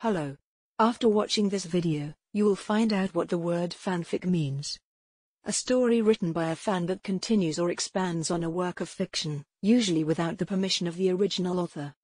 Hello. After watching this video, you will find out what the word fanfic means. A story written by a fan that continues or expands on a work of fiction, usually without the permission of the original author.